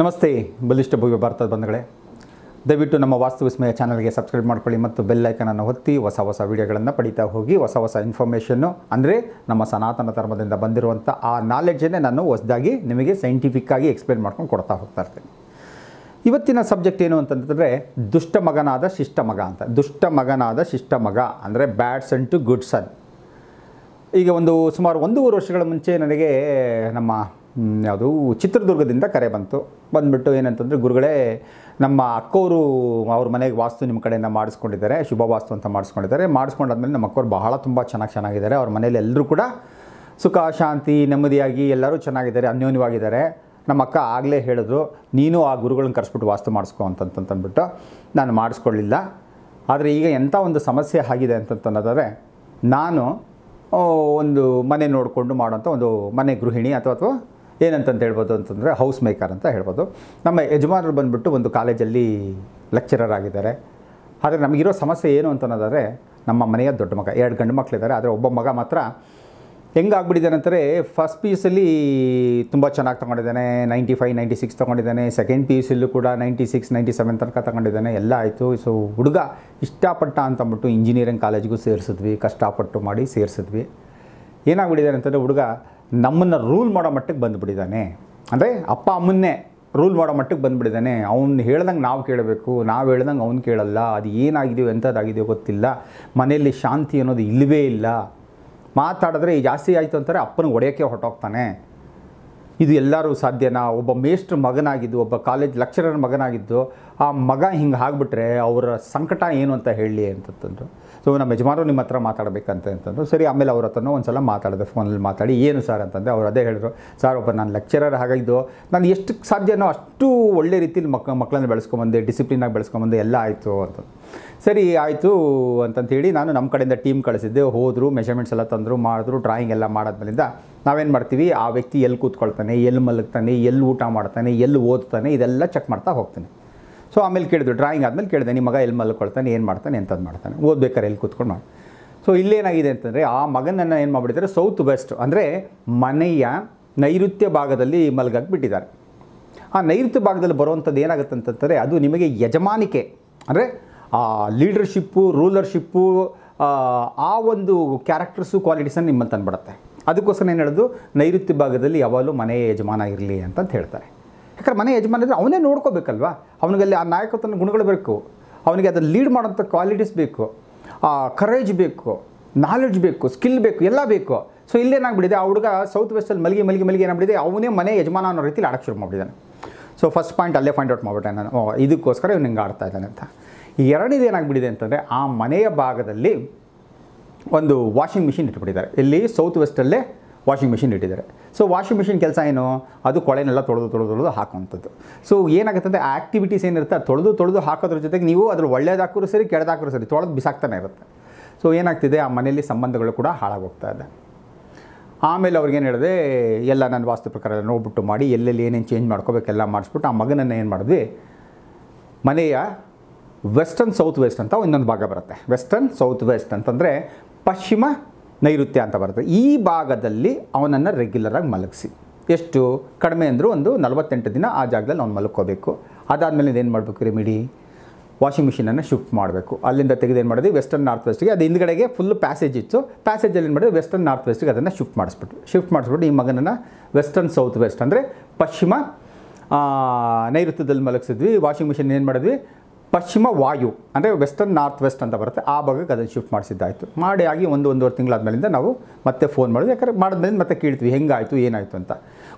ನಮಸ್ತೆ ಬಲಿಷ್ಠ ಭವ್ಯ ಭಾರತದ ಬಂಧುಗಳೇ. ದಯವಿಟ್ಟು ನಮ್ಮ ವಾಸ್ತು ವಿಸ್ಮಯ ಚಾನಲ್ಗೆ ಸಬ್ಸ್ಕ್ರೈಬ್ ಮಾಡ್ಕೊಳ್ಳಿ ಮತ್ತು ಬೆಲ್ ಐಕನನ್ನು ಒತ್ತಿ ಹೊಸ ಹೊಸ ವಿಡಿಯೋಗಳನ್ನು ಪಡಿತಾ ಹೋಗಿ, ಹೊಸ ಹೊಸ ಇನ್ಫಾರ್ಮೇಷನ್ನು. ಅಂದರೆ ನಮ್ಮ ಸನಾತನ ಧರ್ಮದಿಂದ ಬಂದಿರುವಂಥ ಆ ನಾಲೆಡ್ಜನ್ನೇ ನಾನು ಹೊಸದಾಗಿ ನಿಮಗೆ ಸೈಂಟಿಫಿಕ್ಕಾಗಿ ಎಕ್ಸ್ಪ್ಲೇನ್ ಮಾಡ್ಕೊಂಡು ಕೊಡ್ತಾ ಹೋಗ್ತಾ ಇರ್ತೀನಿ. ಇವತ್ತಿನ ಸಬ್ಜೆಕ್ಟ್ ಏನು ಅಂತಂತಂದರೆ ದುಷ್ಟ ಮಗನಾದ ಶಿಷ್ಟ ಮಗ ಅಂತ. ದುಷ್ಟ ಮಗನಾದ ಶಿಷ್ಟ ಮಗ ಅಂದರೆ bad son to good son ಈಗ ಒಂದು ಸುಮಾರು ಒಂದೂವರೆ ವರ್ಷಗಳ ಮುಂಚೆ ನನಗೆ ನಮ್ಮ ಯಾವುದು? ಚಿತ್ರದುರ್ಗದಿಂದ ಕರೆ ಬಂತು. ಬಂದುಬಿಟ್ಟು ಏನಂತಂದರೆ ಗುರುಗಳೇ, ನಮ್ಮ ಅಕ್ಕವರು ಅವ್ರ ಮನೆಗೆ ವಾಸ್ತು ನಿಮ್ಮ ಕಡೆಯಿಂದ ಮಾಡಿಸ್ಕೊಂಡಿದ್ದಾರೆ, ಶುಭ ವಾಸ್ತು ಅಂತ ಮಾಡಿಸ್ಕೊಂಡಿದ್ದಾರೆ. ಮಾಡಿಸ್ಕೊಂಡಾದ್ಮೇಲೆ ನಮ್ಮ ಅಕ್ಕವ್ರು ಬಹಳ ತುಂಬ ಚೆನ್ನಾಗಿ ಚೆನ್ನಾಗಿದ್ದಾರೆ. ಅವ್ರ ಮನೇಲಿ ಎಲ್ಲರೂ ಕೂಡ ಸುಖ, ಶಾಂತಿ, ನೆಮ್ಮದಿಯಾಗಿ ಎಲ್ಲರೂ ಚೆನ್ನಾಗಿದ್ದಾರೆ, ಅನ್ಯೋನ್ಯವಾಗಿದ್ದಾರೆ. ನಮ್ಮ ಅಕ್ಕ ಆಗಲೇ ಹೇಳಿದ್ರು, ನೀನು ಆ ಗುರುಗಳನ್ನ ಕರೆಸ್ಬಿಟ್ಟು ವಾಸ್ತು ಮಾಡಿಸ್ಕೊ ಅಂತಂತಂದ್ಬಿಟ್ಟು. ನಾನು ಮಾಡಿಸ್ಕೊಳ್ಳಿಲ್ಲ. ಆದರೆ ಈಗ ಎಂಥ ಒಂದು ಸಮಸ್ಯೆ ಆಗಿದೆ ಅಂತಂತನ್ನೋದಾದರೆ, ನಾನು ಒಂದು ಮನೆ ನೋಡಿಕೊಂಡು ಮಾಡೋಂಥ ಒಂದು ಮನೆ ಗೃಹಿಣಿ ಅಥವಾ ಅಥವಾ ಏನಂತಂತ ಹೇಳ್ಬೋದು ಅಂತಂದರೆ ಹೌಸ್ ಮೇಕರ್ ಅಂತ ಹೇಳ್ಬೋದು. ನಮ್ಮ ಯಜಮಾನರು ಬಂದುಬಿಟ್ಟು ಒಂದು ಕಾಲೇಜಲ್ಲಿ ಲೆಕ್ಚರರ್ ಆಗಿದ್ದಾರೆ. ಆದರೆ ನಮಗಿರೋ ಸಮಸ್ಯೆ ಏನು ಅಂತನ್ನೋದಾದರೆ, ನಮ್ಮ ಮನೆಯ ದೊಡ್ಡ ಮಗ, ಎರಡು ಗಂಡು ಮಕ್ಕಳಿದ್ದಾರೆ ಆದರೆ ಒಬ್ಬ ಮಗ ಮಾತ್ರ ಹೆಂಗಾಗ್ಬಿಟ್ಟಿದ್ದಾನೆ ಅಂತಾರೆ ಫಸ್ಟ್ ಪಿ ಯು ಸಿಲಿ ತುಂಬ ಚೆನ್ನಾಗಿ ತೊಗೊಂಡಿದ್ದಾನೆ ನೈಂಟಿ ಫೈವ್ ನೈಂಟಿ ಸಿಕ್ಸ್ ತೊಗೊಂಡಿದ್ದಾನೆ ಸೆಕೆಂಡ್ ಪಿ ಯು ಸಿಲ್ಲೂ ಕೂಡ ನೈಂಟಿ ಸಿಕ್ಸ್ ನೈಂಟಿ ಸೆವೆನ್ ತನಕ ತೊಗೊಂಡಿದ್ದಾನೆ, ಎಲ್ಲ ಆಯಿತು. ಸೊ ಹುಡುಗ ಇಷ್ಟಪಟ್ಟ ಅಂತಂದ್ಬಿಟ್ಟು ಇಂಜಿನಿಯರಿಂಗ್ ಕಾಲೇಜಿಗೂ ಸೇರಿಸಿದ್ವಿ, ಕಷ್ಟಪಟ್ಟು ಮಾಡಿ ಸೇರಿಸಿದ್ವಿ. ಏನಾಗ್ಬಿಟ್ಟಿದ್ದಾನೆ ಅಂತಂದರೆ ಹುಡುಗ ನಮ್ಮನ್ನು ರೂಲ್ ಮಾಡೋ ಮಟ್ಟಕ್ಕೆ ಬಂದುಬಿಟ್ಟಿದ್ದಾನೆ. ಅಂದರೆ ಅಪ್ಪ ಅಮ್ಮನ್ನೇ ರೂಲ್ ಮಾಡೋ ಮಟ್ಟಕ್ಕೆ ಬಂದುಬಿಟ್ಟಿದ್ದಾನೆ. ಅವ್ನು ಹೇಳ್ದಂಗೆ ನಾವು ಕೇಳಬೇಕು, ನಾವು ಹೇಳ್ದಂಗೆ ಅವ್ನು ಕೇಳಲ್ಲ, ಅದು ಏನಾಗಿದೆಯೋ ಎಂಥದ್ದಾಗಿದೆಯೋ ಗೊತ್ತಿಲ್ಲ. ಮನೆಯಲ್ಲಿ ಶಾಂತಿ ಅನ್ನೋದು ಇಲ್ಲವೇ ಇಲ್ಲ. ಮಾತಾಡಿದ್ರೆ ಜಾಸ್ತಿ ಆಯಿತು ಅಂತಾರೆ ಅಪ್ಪನಿಗೆ ಹೊಡೆಯೋಕ್ಕೆ ಹೊರಟೋಗ್ತಾನೆ. ಇದು ಎಲ್ಲರೂ ಸಾಧ್ಯನಾ? ಒಬ್ಬ ಮೇಷ್ಟ್ರ ಮಗನಾಗಿದ್ದು, ಒಬ್ಬ ಕಾಲೇಜ್ ಲೆಕ್ಚರರ್ ಮಗನಾಗಿದ್ದು, ಆ ಮಗ ಹಿಂಗೆ ಆಗಿಬಿಟ್ರೆ ಅವರ ಸಂಕಟ ಏನು ಅಂತ ಹೇಳಿ ಅಂತಂತಂದರು. ಸೊ ನಮ್ಮ ಯಜಮಾನರು ನಿಮ್ಮ ಹತ್ರ ಮಾತಾಡಬೇಕಂತ ಅಂತಂದರು. ಸರಿ, ಆಮೇಲೆ ಅವ್ರ ಹತ್ರನೂ ಒಂದು ಸಲ ಮಾತಾಡಿದೆ, ಫೋನಲ್ಲಿ ಮಾತಾಡಿ, ಏನು ಸರ್ ಅಂತಂದೆ, ಅವ್ರು ಅದೇ ಹೇಳಿದ್ರು, ಸರ್, ಒಬ್ಬ ನಾನು ಲೆಕ್ಚರರ್ ಹಾಗಾಗಿದ್ದು ನಾನು ಎಷ್ಟು ಸಾಧ್ಯನೋ ಅಷ್ಟು ಒಳ್ಳೆ ರೀತಿಯಲ್ಲಿ ಮಕ್ ಮಕ್ಕಳನ್ನ ಬೆಳೆಸ್ಕೊಂಬಂದೆ ಡಿಸಿಪ್ಲಿನಾಗಿ ಬೆಳೆಸ್ಕೊಂಬಂದೆ, ಎಲ್ಲ ಆಯಿತು ಅಂತ ಸರಿ, ಆಯಿತು ಅಂತಂತೇಳಿ ನಾನು ನಮ್ಮ ಕಡೆಯಿಂದ ಟೀಮ್ ಕಳಿಸಿದ್ದೆ, ಹೋದರು, ಮೆಷರ್ಮೆಂಟ್ಸ್ ಎಲ್ಲ ತಂದರು, ಮಾಡಿದ್ರು, ಡ್ರಾಯಿಂಗ್ ಎಲ್ಲ ಮಾಡಾದ್ಮೇಲಿಂದ ನಾವೇನು ಮಾಡ್ತೀವಿ? ಆ ವ್ಯಕ್ತಿ ಎಲ್ಲಿ ಕೂತ್ಕೊಳ್ತಾನೆ? ಎಲ್ಲಿ ಮಲಗ್ತಾನೆ? ಎಲ್ಲಿ ಊಟ ಮಾಡ್ತಾನೆ? ಎಲ್ಲಿ ಓದ್ತಾನೆ? ಇದೆಲ್ಲ ಚೆಕ್ ಮಾಡ್ತಾ ಹೋಗ್ತಾನೆ. ಸೊ ಆಮೇಲೆ ಕೇಳಿದ್ರು ಡ್ರಾಯಿಂಗ್ ಆದಮೇಲೆ ಕೇಳಿದೆ ನಿಮ್ಮ ಮಗ ಎಲ್ಲಿ ಮಲ್ಕೊಳ್ತಾನೆ? ಏನು ಮಾಡ್ತಾನೆ? ಎಂಥದ್ದು ಮಾಡ್ತಾನೆ. ಓದ್ಬೇಕಾರೆ ಎಲ್ಲಿ ಕೂತ್ಕೊಂಡು ಮಾಡಿ ಸೊ ಇಲ್ಲೇನಾಗಿದೆ ಅಂತಂದರೆ, ಆ ಮಗನನ್ನು ಏನು ಮಾಡಿಬಿಟ್ಟಿದ್ದಾರೆ? ಸೌತ್ ವೆಸ್ಟ್ ಅಂದರೆ ಮನೆಯ ನೈಋತ್ಯ ಭಾಗದಲ್ಲಿ ಮಲಗಕ್ಕೆ ಬಿಟ್ಟಿದ್ದಾರೆ ಆ ನೈಋತ್ಯ ಭಾಗದಲ್ಲಿ ಬರುವಂಥದ್ದು ಏನಾಗುತ್ತೆ ಅಂತಂದರೆ ಅದು ನಿಮಗೆ ಯಜಮಾನಿಕೆ. ಅಂದರೆ, ಆ ಲೀಡರ್ಶಿಪ್ಪು ರೂಲರ್ಶಿಪ್ಪು ಆ ಒಂದು ಕ್ಯಾರೆಕ್ಟರ್ಸು ಕ್ವಾಲಿಟೀಸನ್ನು ನಿಮ್ಮಲ್ಲಿ ತಂದುಬಿಡುತ್ತೆ ಅದಕ್ಕೋಸ್ಕರ ಏನು ಹೇಳೋದು? ನೈಋತ್ಯ ಭಾಗದಲ್ಲಿ ಯಾವಾಗಲೂ ಮನೆಯ ಯಜಮಾನ ಇರಲಿ ಅಂತಂತ ಹೇಳ್ತಾರೆ. ಯಾಕಂದ್ರೆ ಮನೆ ಯಜಮಾನ ಇದ್ದರೆ ಅವನೇ ನೋಡ್ಕೋಬೇಕಲ್ವಾ? ಅವನಿಗಲ್ಲಿ ಆ ನಾಯಕತ್ವನ ಗುಣಗಳು ಬೇಕು. ಅವನಿಗೆ ಅದನ್ನು ಲೀಡ್ ಮಾಡೋಂಥ ಕ್ವಾಲಿಟೀಸ್ ಬೇಕು. ಕರೇಜ್ ಬೇಕು. ನಾಲೆಡ್ಜ್ ಬೇಕು. ಸ್ಕಿಲ್ ಬೇಕು. ಎಲ್ಲ ಬೇಕು. ಸೊ ಇಲ್ಲೇನಾಗ್ಬಿಟ್ಟಿದೆ ಆ ಹುಡುಗ ಸೌತ್ ವೆಸ್ಟಲ್ಲಿ ಮಲಗಿ ಮಲಗಿ ಮಲಗಿ ಏನಾಗ್ಬಿಟ್ಟಿದೆ? ಅವನೇ ಮನೆ ಯಜಮಾನ ಅನ್ನೋ ರೀತಿಲಿ ಆಡಕ್ಕೆ ಶುರು ಮಾಡಿಬಿಟ್ಟಿದ್ದಾನೆ. ಸೊ ಫಸ್ಟ್ ಪಾಯಿಂಟ್ ಅಲ್ಲೇ ಫೈಂಡ್ ಔಟ್ ಮಾಡಿಬಿಟ್ಟೆ ನಾನು. ಇದಕ್ಕೋಸ್ಕರ ಇವ್ನು ಹಿಂಗೆ ಆಡ್ತಾ ಇದ್ದಾನೆ ಅಂತ. ಎರಡನೇದು ಏನಾಗ್ಬಿಟ್ಟಿದೆ ಅಂತಂದರೆ, ಆ ಮನೆಯ ಭಾಗದಲ್ಲಿ ಒಂದು ವಾಷಿಂಗ್ ಮಿಷಿನ್ ಇಟ್ಬಿಟ್ಟಿದ್ದಾರೆ. ಇಲ್ಲಿ ಸೌತ್ ವೆಸ್ಟಲ್ಲೇ ವಾಷಿಂಗ್ ಮಿಷಿನ್ ಇಟ್ಟಿದ್ದಾರೆ. ಸೊ ವಾಷಿಂಗ್ ಮಿಷಿನ್ ಕೆಲಸ ಏನು? ಅದು ಕೊಳೆನೆಲ್ಲ ತೊಳೆದು ತೊಳೆದು ತೊಳೆದು ಹಾಕುವಂಥದ್ದು. ಸೊ ಏನಾಗುತ್ತೆ ಅಂದರೆ ಆ್ಯಕ್ಟಿವಿಟೀಸ್ ಏನಿರುತ್ತೆ ತೊಳೆದು ತೊಳೆದು ಹಾಕೋದ್ರ ಜೊತೆಗೆ ನೀವು ಅದ್ರ ಒಳ್ಳೇದಾಕರೂ ಸರಿ ಕೆಳದಾಕ್ರು ಸರಿ, ತೊಳೆದು ಬಿಸಾಕ್ತಾನೆ ಇರುತ್ತೆ. ಸೊ ಏನಾಗ್ತಿದೆ? ಆ ಮನೆಯಲ್ಲಿ ಸಂಬಂಧಗಳು ಕೂಡ ಹಾಳಾಗೋಗ್ತಾ ಇದೆ. ಆಮೇಲೆ ಅವ್ರಿಗೇನು ಹೇಳಿದೆ? ಎಲ್ಲ ನನ್ನ ವಾಸ್ತು ಪ್ರಕಾರ ನೋಡ್ಬಿಟ್ಟು ಮಾಡಿ, ಎಲ್ಲೆಲ್ಲಿ ಏನೇನು ಚೇಂಜ್ ಮಾಡ್ಕೋಬೇಕೆಲ್ಲ ಮಾಡಿಸ್ಬಿಟ್ಟು ಆ ಮಗನನ್ನು ಏನು ಮಾಡಿದ್ವಿ? ಮನೆಯ ವೆಸ್ಟರ್ನ್ ಸೌತ್ ವೆಸ್ಟ್ ಅಂತ ಇನ್ನೊಂದು ಭಾಗ ಬರುತ್ತೆ. ವೆಸ್ಟರ್ನ್ ಸೌತ್ ವೆಸ್ಟ್ ಅಂತಂದರೆ ಪಶ್ಚಿಮ ನೈಋತ್ಯ ಅಂತ ಬರುತ್ತೆ. ಈ ಭಾಗದಲ್ಲಿ ಅವನನ್ನು ರೆಗ್ಯುಲರಾಗಿ ಮಲಗಿಸಿ. ಎಷ್ಟು? ಕಡಿಮೆ ಅಂದರೂ ಒಂದು ನಲವತ್ತೆಂಟು ದಿನ ಆ ಜಾಗದಲ್ಲಿ ಅವ್ನು ಮಲ್ಕೋಬೇಕು. ಅದಾದಮೇಲೆ ಏನು ಮಾಡಬೇಕು ರೆಮಿಡಿ ವಾಷಿಂಗ್ ಮಿಷಿನನ್ನು ಶಿಫ್ಟ್ ಮಾಡಬೇಕು. ಅಲ್ಲಿಂದ ತೆಗೆದು ಏನು ಮಾಡಿದ್ವಿ? ವೆಸ್ಟರ್ನ್ ನಾರ್ತ್ ವೆಸ್ಟ್ಗೆ ಅದು ಹಿಂದ್ಗಡೆಗೆ ಫುಲ್ ಪ್ಯಾಸೇಜ್ ಇತ್ತು. ಪ್ಯಾಸೇಜಲ್ಲಿ ಏನು ಮಾಡಿದ್ವಿ? ವೆಸ್ಟರ್ನ್ ನಾರ್ತ್ ವೆಸ್ಟ್ಗೆ ಅದನ್ನು ಶಿಫ್ಟ್ ಮಾಡಿಸ್ಬಿಟ್ಟು ಶಿಫ್ಟ್ ಮಾಡಿಸ್ಬಿಟ್ಟು ಈ ಮಗನನ್ನು ವೆಸ್ಟರ್ನ್ ಸೌತ್ ವೆಸ್ಟ್ ಅಂದರೆ ಪಶ್ಚಿಮ ನೈಋತ್ಯದಲ್ಲಿ ಮಲಗಿಸಿದ್ವಿ. ವಾಷಿಂಗ್ ಮಿಷಿನ್ ಏನು ಮಾಡಿದ್ವಿ? ಪಶ್ಚಿಮ ವಾಯು, ಅಂದರೆ ವೆಸ್ಟರ್ನ್ ನಾರ್ತ್ ವೆಸ್ಟ್ ಅಂತ ಬರುತ್ತೆ, ಆ ಭಾಗಕ್ಕೆ ಅದನ್ನು ಶಿಫ್ಟ್ ಮಾಡಿಸಿದ್ದಾಯಿತು. ಮಾಡಿ ಆಗಿ ಒಂದು ಒಂದೂವರೆ ತಿಂಗಳಾದ್ಮೇಲಿಂದ ನಾವು ಮತ್ತೆ ಫೋನ್ ಮಾಡಿದ್ವಿ ಯಾಕಂದರೆ ಮಾಡಿದ್ಮೇಲೆ ಮತ್ತೆ ಕೇಳ್ತೀವಿ, ಹೆಂಗಾಯಿತು, ಏನಾಯಿತು ಅಂತ.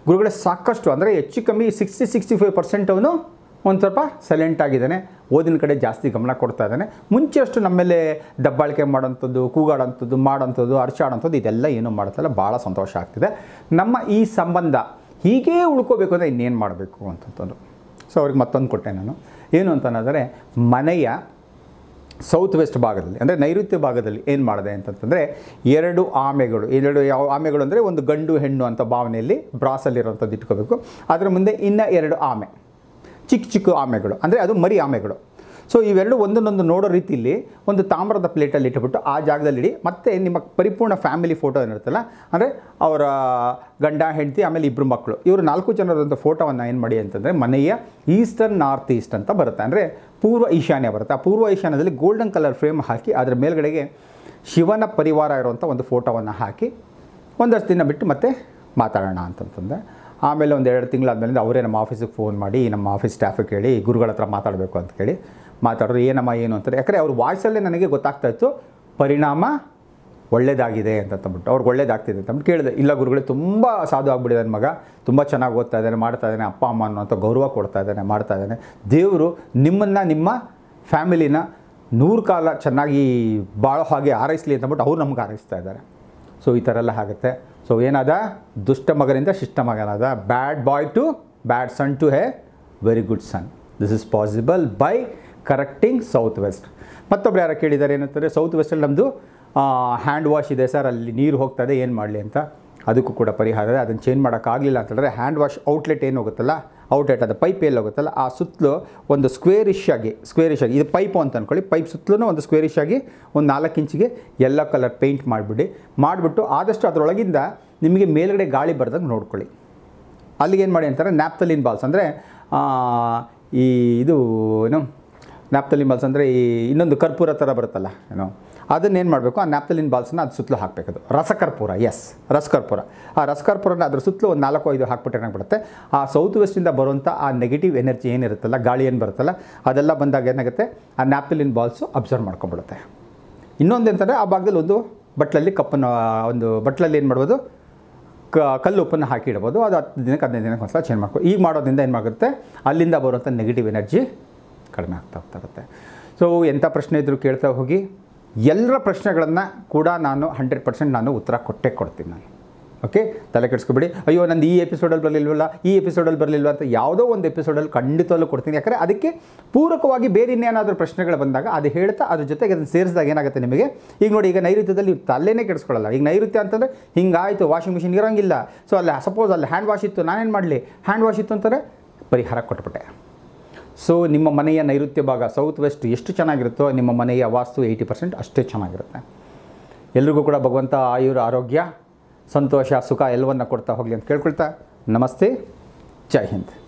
ಗುರುಗಳೇ, ಸಾಕಷ್ಟು, ಅಂದರೆ ಹೆಚ್ಚು ಕಮ್ಮಿ ಸಿಕ್ಸ್ಟಿ ಸಿಕ್ಸ್ಟಿ ಫೈವ್ ಪರ್ಸೆಂಟ್ ಅವನು ಒಂದು ಸ್ವಲ್ಪ ಸೈಲೆಂಟ್ ಆಗಿದ್ದಾನೆ. ಓದಿನ ಕಡೆ ಜಾಸ್ತಿ ಗಮನ ಕೊಡ್ತಾ ಇದ್ದಾನೆ. ಮುಂಚೆ ಅಷ್ಟು ನಮ್ಮ ಮೇಲೆ ದಬ್ಬಾಳಿಕೆ ಮಾಡೋಂಥದ್ದು ಕೂಗಾಡೋಂಥದ್ದು, ಮಾಡೋಂಥದ್ದು ಅರ್ಚಾಡೋಂಥದ್ದು ಇದೆಲ್ಲ ಏನು ಮಾಡ್ತಲ್ಲ ಭಾಳ ಸಂತೋಷ ಆಗ್ತಿದೆ. ನಮ್ಮ ಈ ಸಂಬಂಧ ಹೀಗೇ ಉಳ್ಕೋಬೇಕು ಅಂದರೆ ಇನ್ನೇನು ಮಾಡಬೇಕು ಅಂತಂತಂದು ಸೊ ಅವ್ರಿಗೆ ಮತ್ತೊಂದು ಕೊಟ್ಟೆ ನಾನು. ಏನು ಅಂತಂದರೆ ಮನೆಯ ಸೌತ್ ವೆಸ್ಟ್ ಭಾಗದಲ್ಲಿ, ಅಂದರೆ ನೈಋತ್ಯ ಭಾಗದಲ್ಲಿ ಏನು ಮಾಡಿದೆ ಅಂತಂತಂದರೆ, ಎರಡು ಆಮೆಗಳು. ಎರಡು ಯಾವ ಆಮೆಗಳು ಅಂದರೆ ಒಂದು ಗಂಡು ಹೆಣ್ಣು ಅಂತ ಭಾವನೆಯಲ್ಲಿ ಬ್ರಾಸಲ್ಲಿರೋಂಥದ್ದು ಇಟ್ಕೋಬೇಕು. ಅದರ ಮುಂದೆ ಇನ್ನೂ ಎರಡು ಆಮೆ. ಚಿಕ್ಕ ಚಿಕ್ಕ ಆಮೆಗಳು. ಅಂದರೆ ಅದು ಮರಿ ಆಮೆಗಳು. ಸೊ ಇವೆರಡು ಒಂದನ್ನೊಂದು ನೋಡೋ ರೀತಿಯಲ್ಲಿ ಒಂದು ತಾಮ್ರದ ಪ್ಲೇಟಲ್ಲಿ ಇಟ್ಬಿಟ್ಟು ಆ ಜಾಗದಲ್ಲಿ ಇಡಿ ಮತ್ತು ನಿಮ್ಮ ಪರಿಪೂರ್ಣ ಫ್ಯಾಮಿಲಿ ಫೋಟೋ ಏನಿರುತ್ತಲ್ಲ, ಅಂದರೆ ಅವರ ಗಂಡ, ಹೆಂಡತಿ, ಆಮೇಲೆ ಇಬ್ಬರು ಮಕ್ಕಳು. ಇವರು ನಾಲ್ಕು ಜನರಂಥ ಫೋಟೋವನ್ನು ಏನು ಮಾಡಿ ಅಂತಂದರೆ ಮನೆಯ ಈಸ್ಟರ್ನ್, ನಾರ್ತ್ ಈಸ್ಟ್ ಅಂತ ಬರುತ್ತೆ. ಅಂದರೆ ಪೂರ್ವ ಈಶಾನ್ಯ ಬರುತ್ತೆ. ಆ ಪೂರ್ವ ಈಶಾನ್ಯದಲ್ಲಿ ಗೋಲ್ಡನ್ ಕಲರ್ ಫ್ರೇಮ್ ಹಾಕಿ ಅದರ ಮೇಲ್ಗಡೆಗೆ ಶಿವನ ಪರಿವಾರ ಇರುವಂಥ ಒಂದು ಫೋಟೋವನ್ನು ಹಾಕಿ ಒಂದಷ್ಟು ದಿನ ಬಿಟ್ಟು ಮತ್ತೆ ಮಾತಾಡೋಣ ಅಂತಂತಂದೆ. ಆಮೇಲೆ ಒಂದು ಎರಡು ತಿಂಗಳಾದ್ಮೇಲೆ ಅವರೇ ನಮ್ಮ ಆಫೀಸಿಗೆ ಫೋನ್ ಮಾಡಿ, ನಮ್ಮ ಆಫೀಸ್ ಸ್ಟಾಫಿಗೆ ಕೇಳಿ ಗುರುಗಳ ಹತ್ರ ಮಾತಾಡಬೇಕು ಅಂತ ಕೇಳಿ ಮಾತಾಡೋರು ಏನಮ್ಮ ಏನು? ಅಂತಾರೆ. ಯಾಕಂದರೆ ಅವ್ರ ವಾಯ್ಸಲ್ಲೇ ನನಗೆ ಗೊತ್ತಾಗ್ತಾ ಇತ್ತು, ಪರಿಣಾಮ ಒಳ್ಳೇದಾಗಿದೆ ಅಂತಂದ್ಬಿಟ್ಟು ಅವ್ರಿಗೆ ಒಳ್ಳೇದಾಗ್ತಿದೆ ಅಂತಂದ್ಬಿಟ್ಟು ಕೇಳಿದೆ. ಇಲ್ಲ ಗುರುಗಳೇ, ತುಂಬ ಸಾಧು ಆಗ್ಬಿಟ್ಟಿದೆ ನನ್ನ ಮಗ, ತುಂಬ ಚೆನ್ನಾಗಿ ಓದ್ತಾ ಇದ್ದಾನೆ, ಮಾಡ್ತಾ ಇದ್ದಾನೆ, ಅಪ್ಪ, ಅಮ್ಮ ಅನ್ನೋಂಥ ಗೌರವ ಕೊಡ್ತಾ ಇದ್ದಾನೆ, ಮಾಡ್ತಾ ಇದ್ದಾನೆ. ದೇವರು ನಿಮ್ಮನ್ನು, ನಿಮ್ಮ ಫ್ಯಾಮಿಲಿನ ನೂರು ಕಾಲ ಚೆನ್ನಾಗಿ ಬಾಳೋ ಹಾಗೆ ಆರೈಸಲಿ ಅಂತಂದ್ಬಿಟ್ಟು ಅವ್ರು ನಮ್ಗೆ ಹಾರೈಸ್ತಾ ಇದ್ದಾರೆ. ಸೊ, ಈ ಥರ ಎಲ್ಲ ಆಗುತ್ತೆ. ಸೊ, ಏನಾದ? ದುಷ್ಟ ಮಗನಿಂದ ಶಿಷ್ಟ ಮಗನಾದ. Bad boy to bad son to a very good son. This is possible by correcting south west. ಮತ್ತೊಬ್ರು ಯಾರು ಕೇಳಿದ್ದಾರೆ ಏನಂತಂದರೆ, ಸೌತ್ ವೆಸ್ಟಲ್ಲಿ ನಮ್ಮದು ಹ್ಯಾಂಡ್ ವಾಶ್ ಇದೆ ಸರ್, ಅಲ್ಲಿ ನೀರು ಹೋಗ್ತಾ ಇದೆ ಏನು ಮಾಡಲಿ ಅಂತ. ಅದಕ್ಕೂ ಕೂಡ ಪರಿಹಾರ ಇದೆ. ಅದನ್ನು ಚೇಂಜ್ ಮಾಡೋಕ್ಕಾಗಲಿಲ್ಲ ಅಂತಂದರೆ ಹ್ಯಾಂಡ್ ವಾಶ್ ಔಟ್ಲೆಟ್ ಏನು ಹೋಗುತ್ತಲ್ಲ ಔಟ್ಲೆಟ್ ಅದು ಪೈಪ್ ಎಲ್ಲಿ ಹೋಗುತ್ತಲ್ಲ, ಆ ಸುತ್ತಲೂ ಒಂದು ಸ್ಕ್ವೇರಿಶ್ ಆಗಿ ಸ್ಕ್ವೇರಿಶ್ ಆಗಿ, ಇದು ಪೈಪು ಅಂತ ಅಂದ್ಕೊಳ್ಳಿ ಪೈಪ್ ಸುತ್ತಲೂ ಒಂದು ಸ್ಕ್ವೇರಿಶ್ ಆಗಿ ಒಂದು ನಾಲ್ಕು ಇಂಚಿಗೆ ಎಲ್ಲೋ ಕಲರ್ ಪೇಂಟ್ ಮಾಡಿಬಿಡಿ. ಮಾಡಿಬಿಟ್ಟು ಆದಷ್ಟು ಅದರೊಳಗಿಂದ ನಿಮಗೆ ಮೇಲುಗಡೆ ಗಾಳಿ ಬರ್ದಂಗೆ ನೋಡ್ಕೊಳ್ಳಿ. ಅಲ್ಲಿಗೆ ಏನು ಮಾಡಿ ಅಂತಾರೆ ನ್ಯಾಪ್ತಲಿನ್ ಬಾಲ್ಸ್ ಅಂದರೆ ಈ, ಇದು, ಏನು? ನ್ಯಾಪ್ತಲಿನ್ ಬಾಲ್ಸ್ ಅಂದರೆ ಈ ಇನ್ನೊಂದು ಕರ್ಪೂರ ಥರ ಬರುತ್ತಲ್ಲ ಏನೋ ಅದನ್ನೇನು ಮಾಡಬೇಕು? ಆ ನ್ಯಾಪ್ತಲಿನ್ ಬಾಲ್ಸನ್ನ ಅದು ಸುತ್ತಲೂ ಹಾಕಬೇಕದು. ರಸಕರ್ಪೂರ ಎಸ್ ರಸಕರ್ಪೂರ. ಆ ರಸಕರ್ಪೂರನ ಅದ್ರ ಸುತ್ತಲೂ ಒಂದು ನಾಲ್ಕು, ಐದು ಹಾಕ್ಬಿಟ್ರೆ ಏನಾಗ್ಬಿಡುತ್ತೆ? ಆ ಸೌತ್ ವೆಸ್ಟಿಂದ ಬರುವಂಥ ಆ ನೆಗೆಟಿವ್ ಎನರ್ಜಿ ಏನಿರುತ್ತಲ್ಲ, ಗಾಳಿ ಏನು ಬರುತ್ತಲ್ಲ, ಅದೆಲ್ಲ ಬಂದಾಗ ಏನಾಗುತ್ತೆ? ಆ ನ್ಯಾಪ್ತಲಿನ್ ಬಾಲ್ಸು ಅಬ್ಸರ್ವ್ ಮಾಡ್ಕೊಂಬಿಡುತ್ತೆ ಇನ್ನೊಂದು ಅಂತಂದರೆ ಆ ಭಾಗದಲ್ಲಿ ಒಂದು ಬಟ್ಲಲ್ಲಿ ಕಪ್ಪನ್ನು ಒಂದು ಬಟ್ಲಲ್ಲಿ ಏನು ಮಾಡ್ಬೋದು? ಕ ಕಲ್ಲು ಉಪ್ಪನ್ನು ಹಾಕಿ ಇಡ್ಬೋದು. ಅದು ಹತ್ತು ದಿನಕ್ಕೆ, ಹದಿನೈದು ದಿನಕ್ಕೆ ಒಂದ್ಸಲ ಚೇಂಜ್ ಮಾಡ್ಕೊ, ಈಗ ಮಾಡೋದ್ರಿಂದ ಏನು ಮಾಡುತ್ತೆ ಅಲ್ಲಿಂದ ಬರುವಂಥ ನೆಗೆಟಿವ್ ಎನರ್ಜಿ ಕಡಿಮೆ ಆಗ್ತಾ ಹೋಗ್ತಾ ಇರುತ್ತೆ ಸೊ ಎಂಥ ಪ್ರಶ್ನೆ ಇದ್ದರೂ ಕೇಳ್ತಾ ಹೋಗಿ ಎಲ್ಲರ ಪ್ರಶ್ನೆಗಳನ್ನು ಕೂಡ ನಾನು ಹಂಡ್ರೆಡ್ ಪರ್ಸೆಂಟ್ ನಾನು ಉತ್ತರ ಕೊಟ್ಟೇ ಕೊಡ್ತೀನಿ ನಾನು. ಓಕೆ ತಲೆ ಕೆಡಿಸ್ಕೊಬಿಡಿ. ಅಯ್ಯೋ, ನಂದು ಈ ಎಪಿಸೋಡಲ್ಲಿ ಬರಲಿಲ್ವಲ್ಲ, ಈ ಎಪಿಸೋಡಲ್ಲಿ ಬರಲಿಲ್ವ ಅಂತ ಯಾವುದೋ ಒಂದು ಎಪಿಸೋಡಲ್ಲಿ ಖಂಡಿತವಲ್ಲೂ ಕೊಡ್ತೀನಿ. ಯಾಕಂದರೆ ಅದಕ್ಕೆ ಪೂರಕವಾಗಿ ಬೇರೆ ಇನ್ನೇನಾದರೂ ಪ್ರಶ್ನೆಗಳು ಬಂದಾಗ ಅದು ಹೇಳ್ತಾ ಅದ್ರ ಜೊತೆಗೆ ಅದನ್ನು ಸೇರಿಸಿದಾಗ ಏನಾಗುತ್ತೆ ನಿಮಗೆ? ಈಗ ನೋಡಿ, ಈಗ ನೈಋತ್ಯದಲ್ಲಿ ನೀವು ತಲೆನೇ ಕೆಡಿಸ್ಕೊಳ್ಳಲ್ಲ. ಈಗ ನೈಋತ್ಯ ಅಂತಂದರೆ ಹಿಂಗಾಯಿತು ವಾಷಿಂಗ್ ಮಿಷಿನ್ ಇರೋಂಗಿಲ್ಲ. ಸೊ ಅಲ್ಲಿ ಸಪೋಸ್ ಅಲ್ಲಿ ಹ್ಯಾಂಡ್ ವಾಶ್ ಇತ್ತು, ನಾನೇನು ಮಾಡಲಿ? ಹ್ಯಾಂಡ್ ವಾಶ್ ಇತ್ತು ಅಂತಂದರೆ ಪರಿಹಾರ ಕೊಟ್ಬಿಟ್ಟೆ. ಸೊ ನಿಮ್ಮ ಮನೆಯ ನೈಋತ್ಯ ಭಾಗ ಸೌತ್ ವೆಸ್ಟ್ ಎಷ್ಟು ಚೆನ್ನಾಗಿರುತ್ತೋ, ನಿಮ್ಮ ಮನೆಯ ವಾಸ್ತು ಏಯ್ಟಿ ಪರ್ಸೆಂಟ್ ಅಷ್ಟೇ ಚೆನ್ನಾಗಿರುತ್ತೆ. ಎಲ್ರಿಗೂ ಕೂಡ ಭಗವಂತ ಆಯುರ ಆರೋಗ್ಯ, ಸಂತೋಷ, ಸುಖ ಎಲ್ಲವನ್ನ ಕೊಡ್ತಾ ಹೋಗಲಿ ಅಂತ ಕೇಳ್ಕೊಳ್ತಾ, ನಮಸ್ತೆ, ಜೈ ಹಿಂದ್.